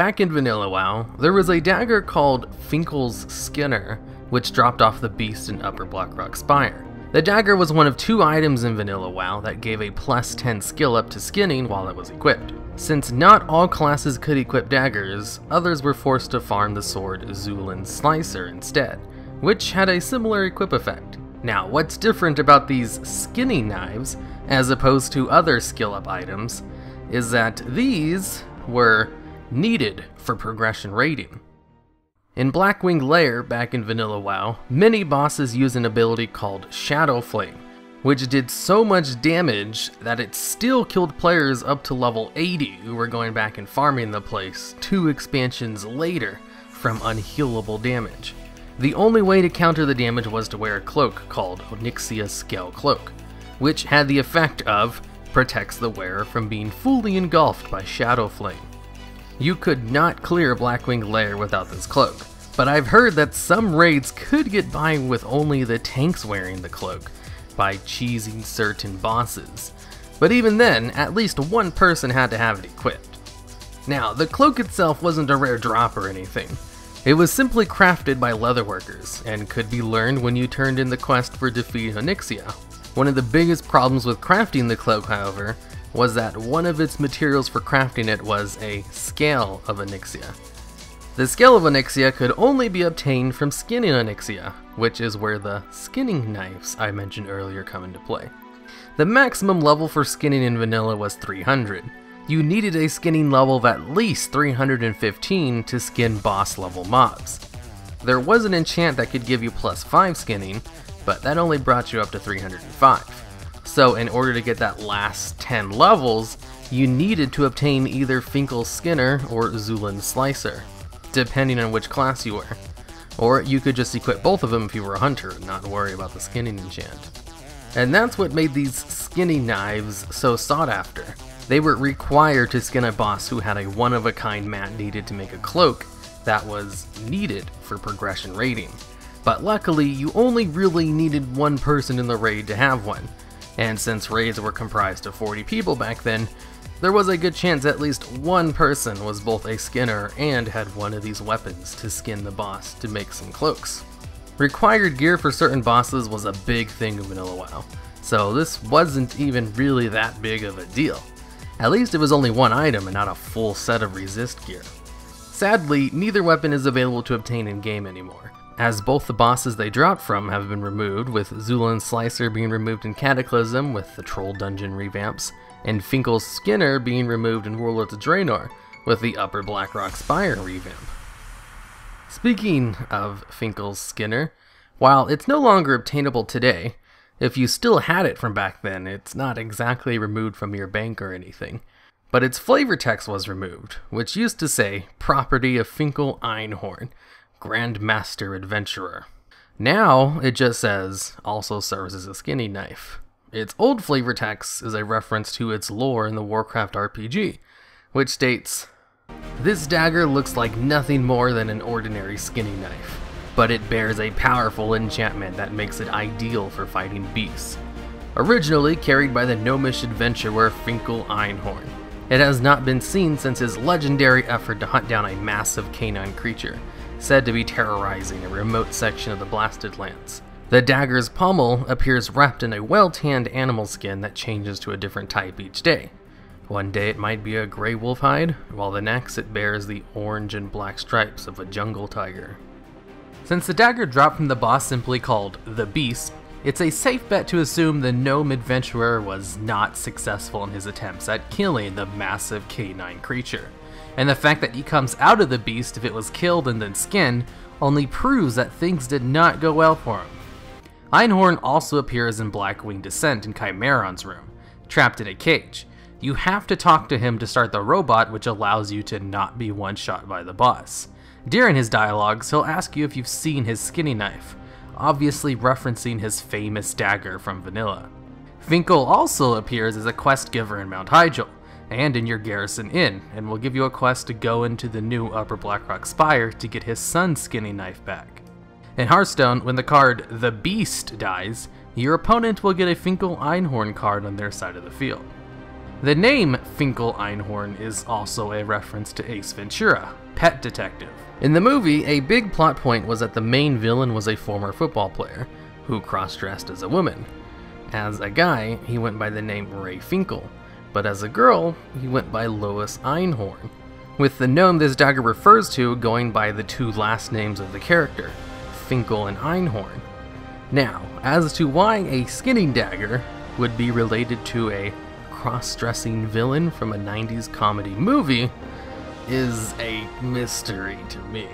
Back in Vanilla WoW, there was a dagger called Finkle's Skinner, which dropped off the beast in Upper Blackrock Spire. The dagger was one of two items in Vanilla WoW that gave a plus 10 skill up to skinning while it was equipped. Since not all classes could equip daggers, others were forced to farm the sword Zulian Slicer instead, which had a similar equip effect. Now, what's different about these skinning knives, as opposed to other skill up items, is that these were needed for progression raiding. In Blackwing Lair back in Vanilla WoW, many bosses use an ability called Shadow Flame, which did so much damage that it still killed players up to level 80 who were going back and farming the place two expansions later from unhealable damage. The only way to counter the damage was to wear a cloak called Onyxia Scale Cloak, which had the effect of protects the wearer from being fully engulfed by Shadow Flame. You could not clear Blackwing Lair without this cloak, but I've heard that some raids could get by with only the tanks wearing the cloak, by cheesing certain bosses. But even then, at least one person had to have it equipped. Now, the cloak itself wasn't a rare drop or anything. It was simply crafted by leatherworkers, and could be learned when you turned in the quest for defeating Onyxia. One of the biggest problems with crafting the cloak, however, was that one of its materials for crafting it was a scale of Onyxia. The scale of Onyxia could only be obtained from skinning Onyxia, which is where the skinning knives I mentioned earlier come into play. The maximum level for skinning in vanilla was 300. You needed a skinning level of at least 315 to skin boss level mobs. There was an enchant that could give you plus 5 skinning, but that only brought you up to 305. So in order to get that last 10 levels, you needed to obtain either Finkle's Skinner or Zulian Slicer, depending on which class you were. Or you could just equip both of them if you were a hunter and not worry about the skinning enchant. And that's what made these skinning knives so sought after. They were required to skin a boss who had a one-of-a-kind mat needed to make a cloak that was needed for progression raiding. But luckily, you only really needed one person in the raid to have one, and since raids were comprised of 40 people back then, there was a good chance at least one person was both a skinner and had one of these weapons to skin the boss to make some cloaks. Required gear for certain bosses was a big thing in Vanilla WoW, so this wasn't even really that big of a deal. At least it was only one item and not a full set of resist gear. Sadly, neither weapon is available to obtain in game anymore, as both the bosses they dropped from have been removed, with Zulian Slicer being removed in Cataclysm with the Troll Dungeon revamps, and Finkle's Skinner being removed in Warlords of Draenor with the Upper Blackrock Spire revamp. Speaking of Finkle's Skinner, while it's no longer obtainable today, if you still had it from back then, it's not exactly removed from your bank or anything. But its flavor text was removed, which used to say, property of Finkle Einhorn, Grandmaster Adventurer. Now it just says, also serves as a skinny knife. Its old flavor text is a reference to its lore in the Warcraft RPG, which states, This dagger looks like nothing more than an ordinary skinny knife, but it bears a powerful enchantment that makes it ideal for fighting beasts. Originally carried by the gnomish adventurer Finkle Einhorn, it has not been seen since his legendary effort to hunt down a massive canine creature, said to be terrorizing a remote section of the Blasted Lands. The dagger's pommel appears wrapped in a well tanned animal skin that changes to a different type each day. One day it might be a gray wolf hide, while the next it bears the orange and black stripes of a jungle tiger. Since the dagger dropped from the boss simply called the Beast, it's a safe bet to assume the gnome adventurer was not successful in his attempts at killing the massive canine creature and the fact that he comes out of the beast if it was killed and then skinned only proves that things did not go well for him. Einhorn also appears in Blackwing Descent in Chimaeron's room, trapped in a cage. You have to talk to him to start the robot which allows you to not be one-shot by the boss. During his dialogues, he'll ask you if you've seen his skinny knife, obviously referencing his famous dagger from Vanilla. Finkle also appears as a quest giver in Mount Hyjal, and in your garrison inn, and will give you a quest to go into the new Upper Blackrock Spire to get his son's skinny knife back. In Hearthstone, when the card The Beast dies, your opponent will get a Finkle Einhorn card on their side of the field. The name Finkle Einhorn is also a reference to Ace Ventura, Pet Detective. In the movie, a big plot point was that the main villain was a former football player who cross dressed as a woman. As a guy, he went by the name Ray Finkle, but as a girl, he went by Lois Einhorn, with the gnome this dagger refers to going by the two last names of the character, Finkle and Einhorn. Now, as to why a skinning dagger would be related to a cross dressing villain from a 90s comedy movie is a mystery to me.